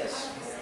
Yes.